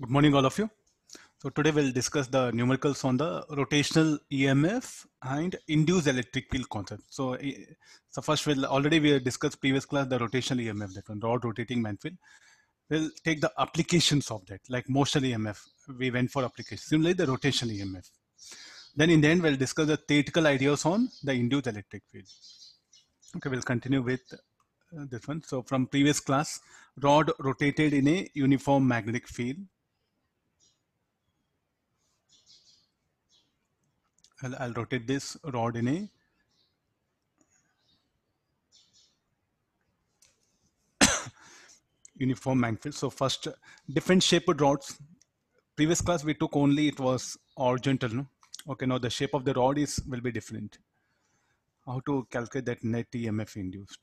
Good morning, all of you. So today we'll discuss the numericals on the rotational EMF and induced electric field concept. So, eh, so first we'll already we discussed previous class the rotational EMF, that one rod rotating man field. We'll take the applications of that, like motion EMF. We went for application. Similarly, the rotational EMF. Then in the end, we'll discuss the theoretical ideas on the induced electric field. Okay, we'll continue with uh, this one. So from previous class, rod rotated in a uniform magnetic field I'll, I'll rotate this rod in a uniform magnetic field. So first, different shaped rods. Previous class we took only it was horizontal. No? Okay, now the shape of the rod is will be different. How to calculate that net EMF induced?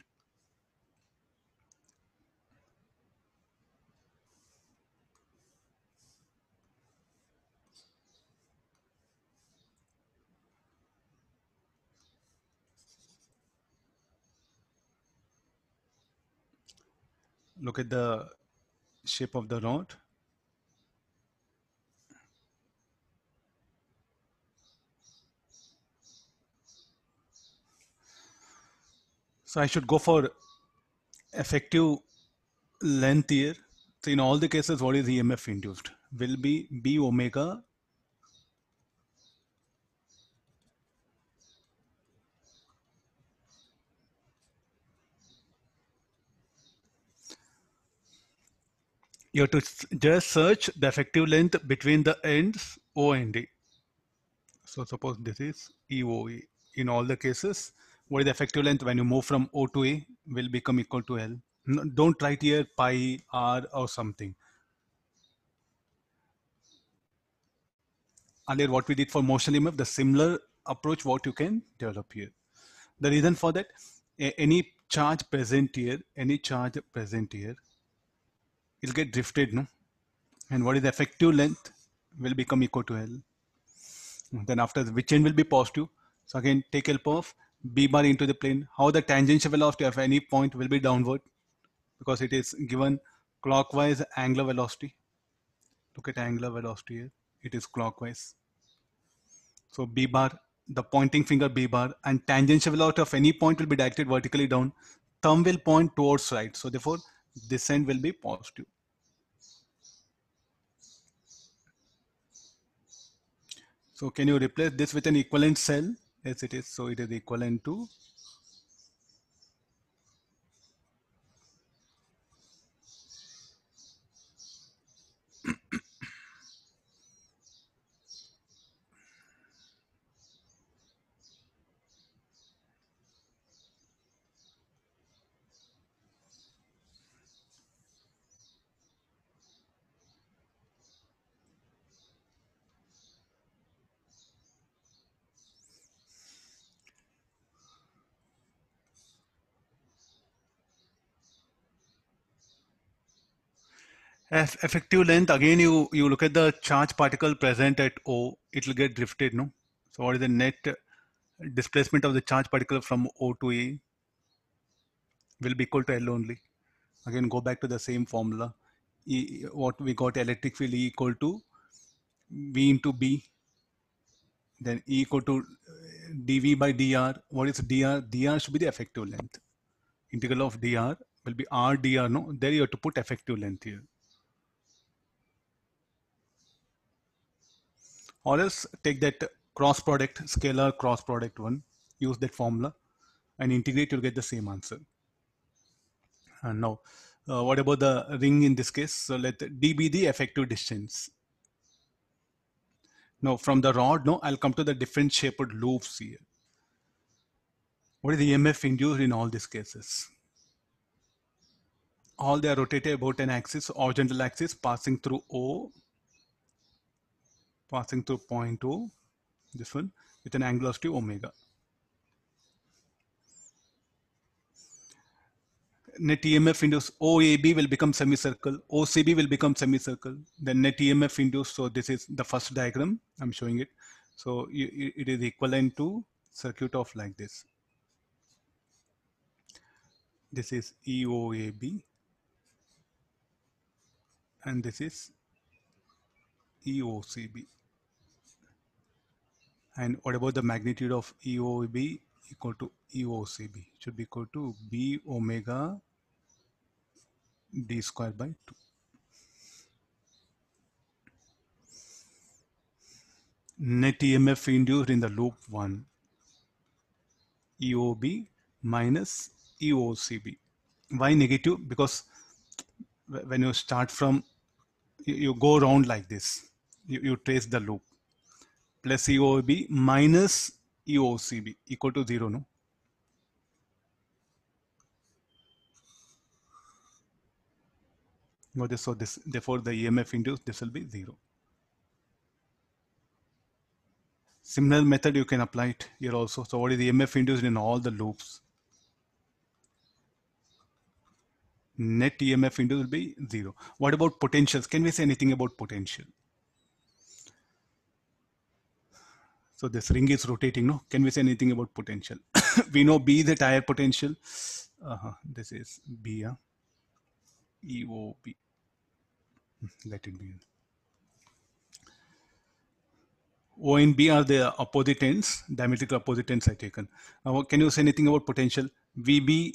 Look at the shape of the rod. So I should go for effective length here. So in all the cases, what is EMF induced? Will be B omega you have to just search the effective length between the ends O and D. So suppose this is EOE. In all the cases, what is the effective length when you move from O to A will become equal to L. No, don't write here pi R or something. Earlier what we did for motion EMF, the similar approach what you can develop here. The reason for that, any charge present here, any charge present here it'll get drifted, no? And what is the effective length will become equal to L. Then after which end will be positive. So again, take help of B bar into the plane. How the tangential velocity of any point will be downward because it is given clockwise angular velocity. Look at angular velocity here. It is clockwise. So B bar, the pointing finger B bar and tangential velocity of any point will be directed vertically down. Thumb will point towards right. So therefore, this end will be positive. So can you replace this with an equivalent cell? Yes, it is. So it is equivalent to effective length again you you look at the charge particle present at o it will get drifted no? So what is the net displacement of the charge particle from o to a will be equal to l only. Again go back to the same formula. E, what we got electric field e equal to v into b then e equal to uh, dv by dr. What is dr? Dr should be the effective length. Integral of dr will be r dr no? There you have to put effective length here or else take that cross product scalar cross product one use that formula and integrate you'll get the same answer. And now uh, what about the ring in this case? So let d be the effective distance. Now from the rod no i'll come to the different shaped loops here. What is the emf induced in all these cases? All they are rotated about an axis horizontal axis passing through o passing through point 2, this one, with an angular velocity omega. Net EMF induced OAB will become semicircle, OCB will become semicircle, then net EMF induced, so this is the first diagram, I'm showing it. So it is equivalent to circuit of like this. This is EOAB and this is EOCB. And what about the magnitude of EOB equal to EOCB? Should be equal to B omega D square by 2. Net EMF induced in the loop 1 EOB minus EOCB. Why negative? Because when you start from, you, you go around like this, you, you trace the loop plus EOB minus EOCB equal to 0, no? No, this, so this, therefore the EMF induced, this will be 0. Similar method you can apply it here also. So what is the EMF induced in all the loops? Net EMF induced will be 0. What about potentials? Can we say anything about potential? So this ring is rotating, no? Can we say anything about potential? we know B the tire potential. Uh -huh. This is B, yeah? EOB. Let it be. O and B are the opposite ends, diametrically opposite ends I taken. Now, can you say anything about potential? VB,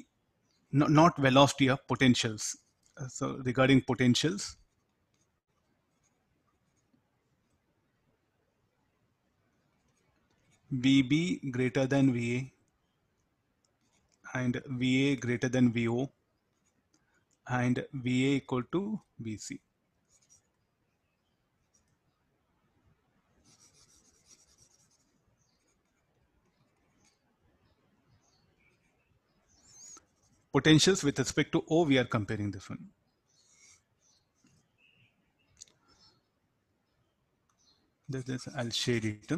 not, not velocity, of potentials. Uh, so regarding potentials, VB greater than VA and VA greater than VO and VA equal to VC. Potentials with respect to O, we are comparing this one. This is, I'll shade it.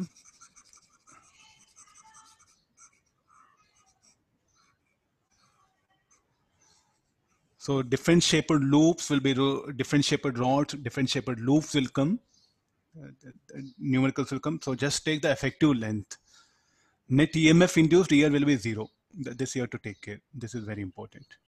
So different shaped loops will be different shaped rods, different shaped loops will come. Uh, numericals will come. So just take the effective length. Net EMF induced here will be zero. This you have to take care. This is very important.